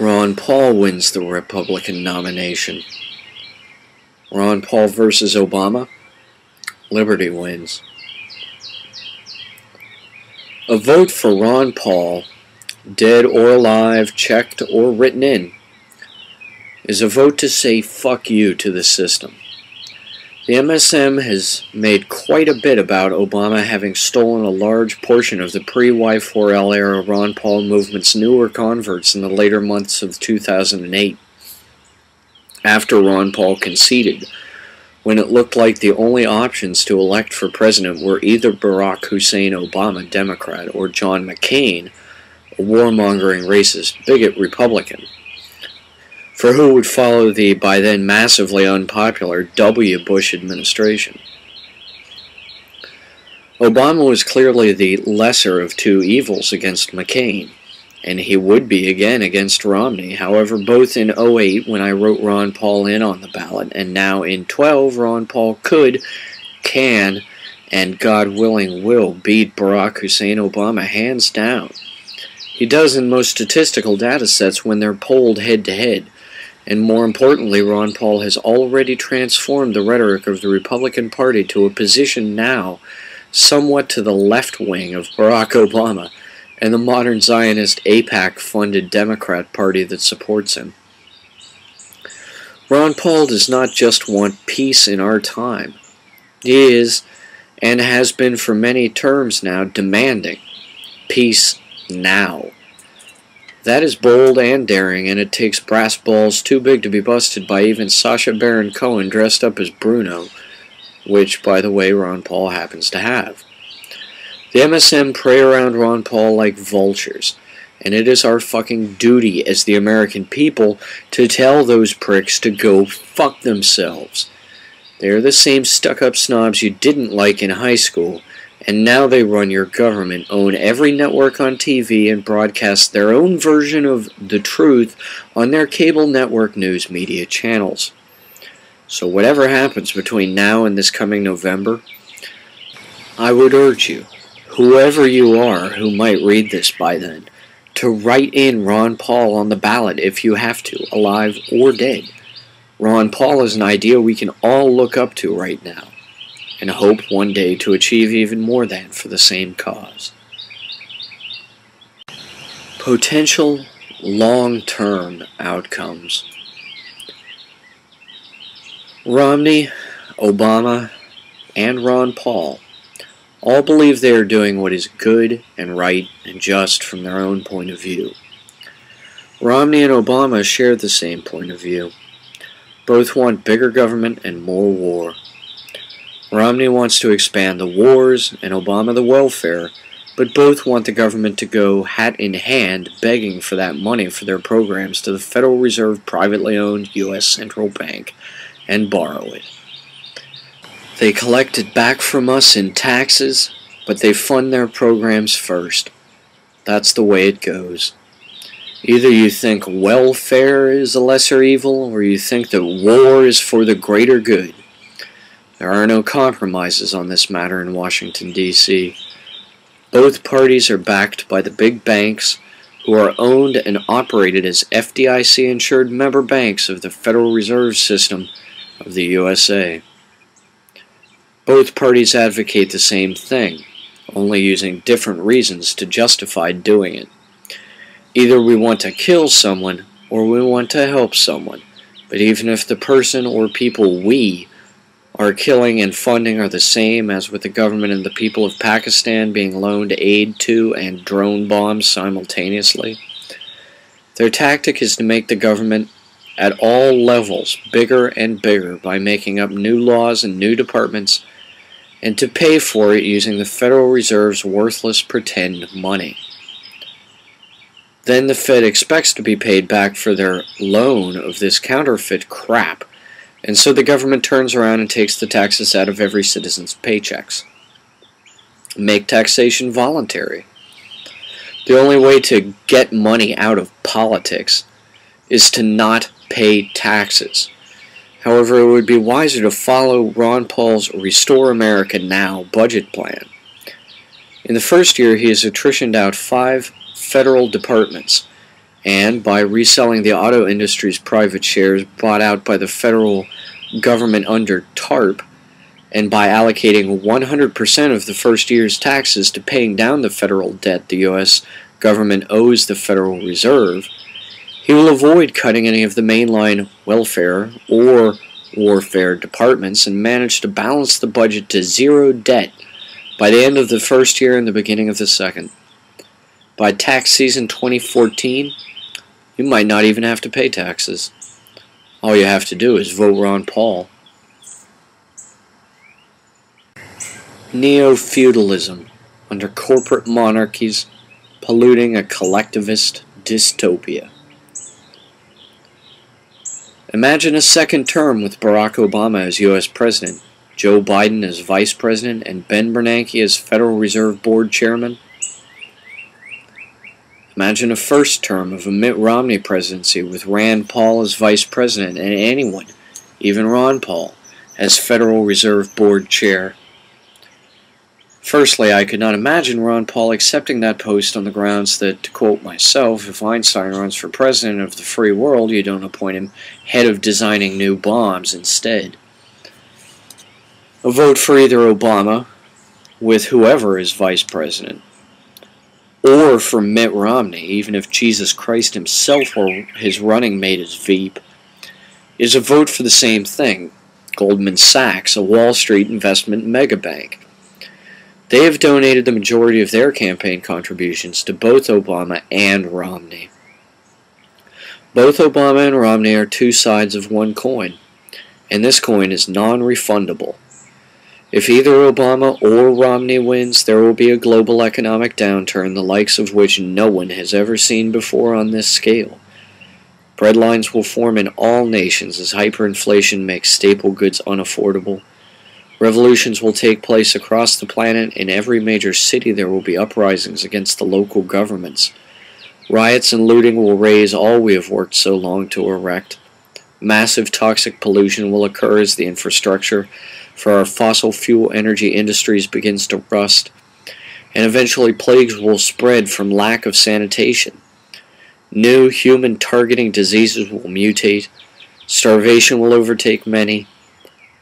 Ron Paul wins the Republican nomination. Ron Paul versus Obama. Liberty wins. A vote for Ron Paul, dead or alive, checked or written in, is a vote to say fuck you to the system. The MSM has made quite a bit about Obama having stolen a large portion of the pre-Y4L era Ron Paul movement's newer converts in the later months of 2008. After Ron Paul conceded, when it looked like the only options to elect for president were either Barack Hussein Obama, Democrat, or John McCain, a warmongering racist bigot Republican for who would follow the by then massively unpopular W. Bush administration. Obama was clearly the lesser of two evils against McCain, and he would be again against Romney. However, both in 08 when I wrote Ron Paul in on the ballot, and now in 12, Ron Paul could, can, and God willing will beat Barack Hussein Obama hands down. He does in most statistical data sets when they're polled head to head. And more importantly, Ron Paul has already transformed the rhetoric of the Republican Party to a position now somewhat to the left wing of Barack Obama and the modern Zionist AIPAC funded Democrat Party that supports him. Ron Paul does not just want peace in our time. He is, and has been for many terms now, demanding peace now. That is bold and daring, and it takes brass balls too big to be busted by even Sacha Baron Cohen dressed up as Bruno, which, by the way, Ron Paul happens to have. The MSM prey around Ron Paul like vultures, and it is our fucking duty as the American people to tell those pricks to go fuck themselves. They are the same stuck-up snobs you didn't like in high school, and now they run your government, own every network on TV, and broadcast their own version of the truth on their cable network news media channels. So whatever happens between now and this coming November, I would urge you, whoever you are who might read this by then, to write in Ron Paul on the ballot if you have to, alive or dead. Ron Paul is an idea we can all look up to right now and hope one day to achieve even more than for the same cause. Potential long-term outcomes. Romney, Obama, and Ron Paul all believe they are doing what is good and right and just from their own point of view. Romney and Obama share the same point of view. Both want bigger government and more war. Romney wants to expand the wars and Obama the welfare, but both want the government to go hat in hand begging for that money for their programs to the Federal Reserve privately owned U.S. Central Bank and borrow it. They collect it back from us in taxes, but they fund their programs first. That's the way it goes. Either you think welfare is a lesser evil, or you think that war is for the greater good. There are no compromises on this matter in Washington, D.C. Both parties are backed by the big banks who are owned and operated as FDIC-insured member banks of the Federal Reserve System of the USA. Both parties advocate the same thing, only using different reasons to justify doing it. Either we want to kill someone or we want to help someone, but even if the person or people we our killing and funding are the same as with the government and the people of Pakistan being loaned aid to and drone bombs simultaneously. Their tactic is to make the government at all levels bigger and bigger by making up new laws and new departments and to pay for it using the Federal Reserve's worthless pretend money. Then the Fed expects to be paid back for their loan of this counterfeit crap and so the government turns around and takes the taxes out of every citizen's paychecks. Make taxation voluntary. The only way to get money out of politics is to not pay taxes. However, it would be wiser to follow Ron Paul's Restore America Now budget plan. In the first year, he has attritioned out five federal departments and by reselling the auto industry's private shares bought out by the federal government under TARP, and by allocating 100% of the first year's taxes to paying down the federal debt the U.S. government owes the Federal Reserve, he will avoid cutting any of the mainline welfare or warfare departments and manage to balance the budget to zero debt by the end of the first year and the beginning of the second. By tax season 2014, you might not even have to pay taxes. All you have to do is vote Ron Paul. Neo feudalism under corporate monarchies polluting a collectivist dystopia. Imagine a second term with Barack Obama as U.S. President, Joe Biden as Vice President, and Ben Bernanke as Federal Reserve Board Chairman. Imagine a first term of a Mitt Romney presidency with Rand Paul as Vice President and anyone, even Ron Paul, as Federal Reserve Board Chair. Firstly, I could not imagine Ron Paul accepting that post on the grounds that, to quote myself, if Einstein runs for president of the free world, you don't appoint him head of designing new bombs instead. A vote for either Obama, with whoever is vice president, or for Mitt Romney, even if Jesus Christ himself or his running mate is Veep, is a vote for the same thing Goldman Sachs, a Wall Street investment megabank. They have donated the majority of their campaign contributions to both Obama and Romney. Both Obama and Romney are two sides of one coin, and this coin is non refundable. If either Obama or Romney wins, there will be a global economic downturn, the likes of which no one has ever seen before on this scale. Breadlines will form in all nations as hyperinflation makes staple goods unaffordable Revolutions will take place across the planet. In every major city, there will be uprisings against the local governments. Riots and looting will raze all we have worked so long to erect. Massive toxic pollution will occur as the infrastructure for our fossil fuel energy industries begins to rust. And eventually, plagues will spread from lack of sanitation. New human targeting diseases will mutate. Starvation will overtake many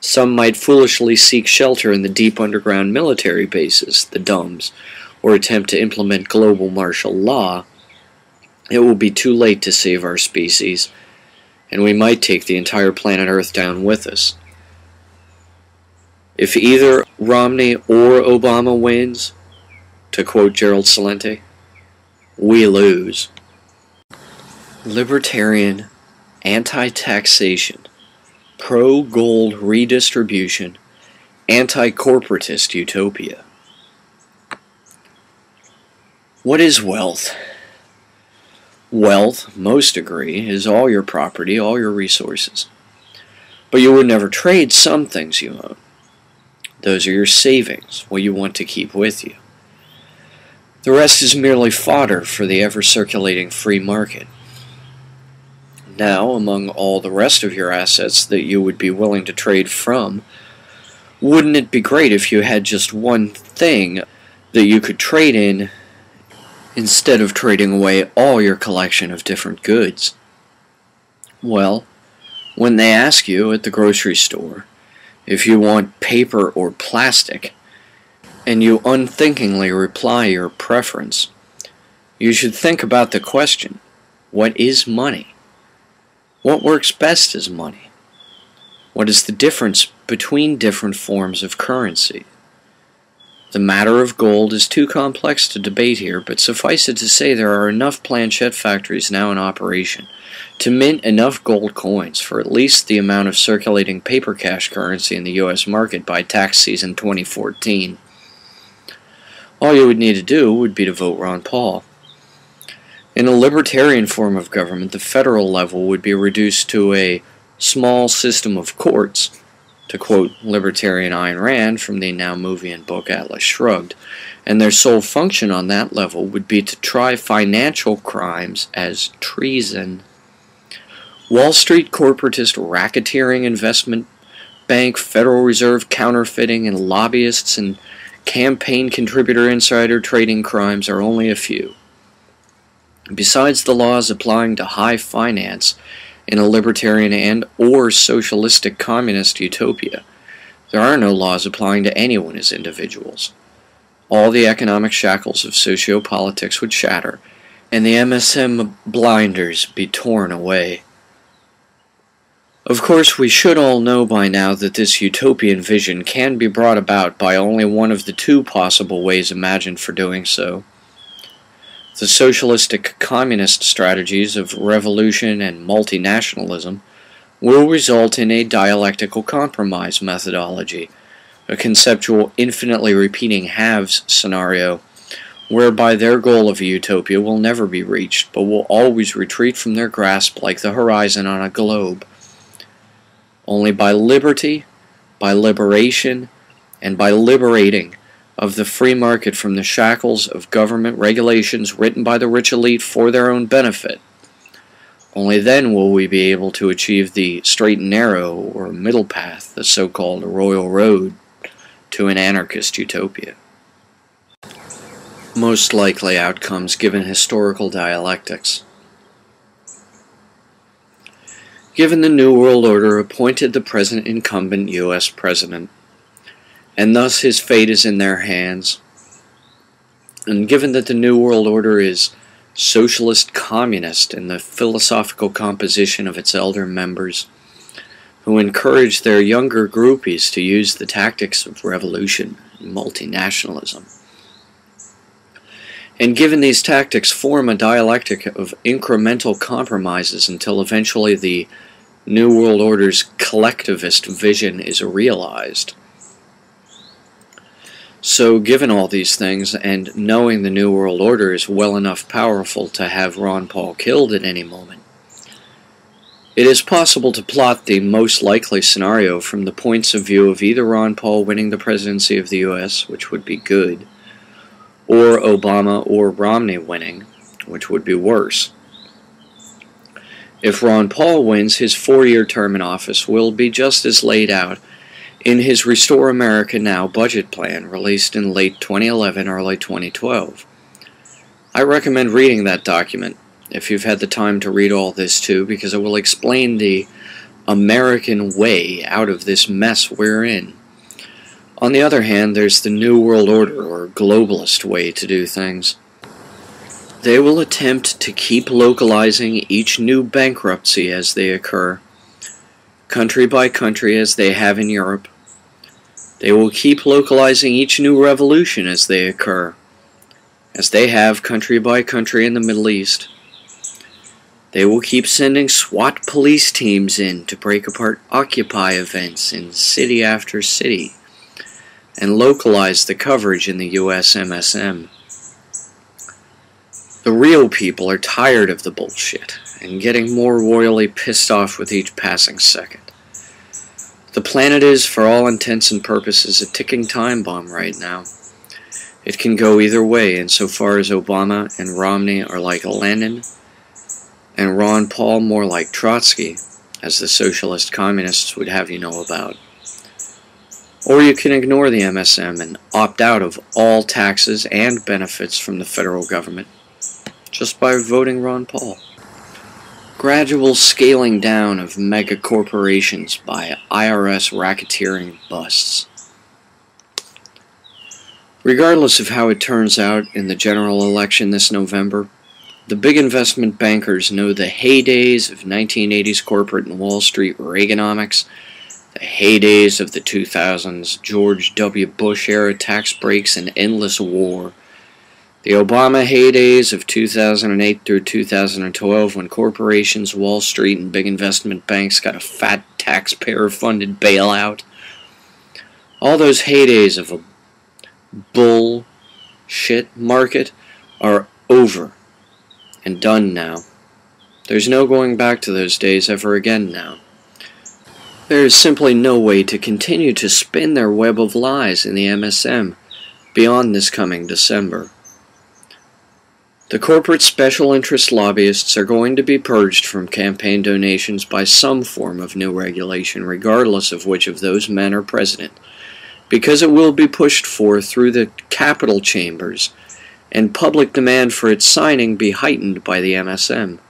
some might foolishly seek shelter in the deep underground military bases, the DUMBs, or attempt to implement global martial law. It will be too late to save our species, and we might take the entire planet Earth down with us. If either Romney or Obama wins, to quote Gerald Celente, we lose. Libertarian anti taxation pro gold redistribution, anti corporatist utopia. What is wealth? Wealth, most agree, is all your property, all your resources. But you would never trade some things you own. Those are your savings, what you want to keep with you. The rest is merely fodder for the ever circulating free market. Now, among all the rest of your assets that you would be willing to trade from, wouldn't it be great if you had just one thing that you could trade in instead of trading away all your collection of different goods? Well, when they ask you at the grocery store if you want paper or plastic, and you unthinkingly reply your preference, you should think about the question what is money? What works best as money? What is the difference between different forms of currency? The matter of gold is too complex to debate here, but suffice it to say there are enough planchette factories now in operation to mint enough gold coins for at least the amount of circulating paper cash currency in the U.S. market by tax season 2014. All you would need to do would be to vote Ron Paul. In a libertarian form of government, the federal level would be reduced to a small system of courts, to quote libertarian Ayn Rand from the now movie and book Atlas Shrugged, and their sole function on that level would be to try financial crimes as treason. Wall Street corporatist racketeering investment bank, Federal Reserve counterfeiting, and lobbyists and campaign contributor insider trading crimes are only a few. Besides the laws applying to high finance in a libertarian and or socialistic communist utopia, there are no laws applying to anyone as individuals. All the economic shackles of sociopolitics would shatter, and the MSM blinders be torn away. Of course, we should all know by now that this utopian vision can be brought about by only one of the two possible ways imagined for doing so. The socialistic communist strategies of revolution and multinationalism will result in a dialectical compromise methodology, a conceptual infinitely repeating halves scenario, whereby their goal of a utopia will never be reached, but will always retreat from their grasp like the horizon on a globe. Only by liberty, by liberation, and by liberating of the free market from the shackles of government regulations written by the rich elite for their own benefit only then will we be able to achieve the straight and narrow, or middle path, the so-called royal road, to an anarchist utopia. Most likely outcomes given historical dialectics. Given the New World Order appointed the present incumbent U.S. President, and thus his fate is in their hands, and given that the New World Order is socialist communist in the philosophical composition of its elder members, who encourage their younger groupies to use the tactics of revolution and multinationalism. And given these tactics form a dialectic of incremental compromises until eventually the New World Order's collectivist vision is realized, so, given all these things, and knowing the New World Order is well enough powerful to have Ron Paul killed at any moment, it is possible to plot the most likely scenario from the points of view of either Ron Paul winning the presidency of the U.S., which would be good, or Obama or Romney winning, which would be worse. If Ron Paul wins, his four year term in office will be just as laid out in his Restore America Now budget plan released in late 2011 early 2012. I recommend reading that document if you've had the time to read all this too, because it will explain the American way out of this mess we're in. On the other hand, there's the New World Order or globalist way to do things. They will attempt to keep localizing each new bankruptcy as they occur country by country as they have in Europe. They will keep localizing each new revolution as they occur, as they have country by country in the Middle East. They will keep sending SWAT police teams in to break apart Occupy events in city after city and localize the coverage in the US MSM. The real people are tired of the bullshit and getting more royally pissed off with each passing second. The planet is, for all intents and purposes, a ticking time bomb right now. It can go either way insofar as Obama and Romney are like Lenin, and Ron Paul more like Trotsky, as the socialist communists would have you know about. Or you can ignore the MSM and opt out of all taxes and benefits from the federal government just by voting Ron Paul gradual scaling down of megacorporations by IRS racketeering busts. Regardless of how it turns out in the general election this November, the big investment bankers know the heydays of 1980s corporate and Wall Street Reaganomics, the heydays of the 2000s George W. Bush era tax breaks and endless war, the Obama heydays of 2008 through 2012, when corporations, Wall Street, and big investment banks got a fat taxpayer funded bailout. All those heydays of a bullshit market are over and done now. There's no going back to those days ever again now. There is simply no way to continue to spin their web of lies in the MSM beyond this coming December. The corporate special interest lobbyists are going to be purged from campaign donations by some form of new regulation, regardless of which of those men are president, because it will be pushed for through the Capitol chambers and public demand for its signing be heightened by the MSM.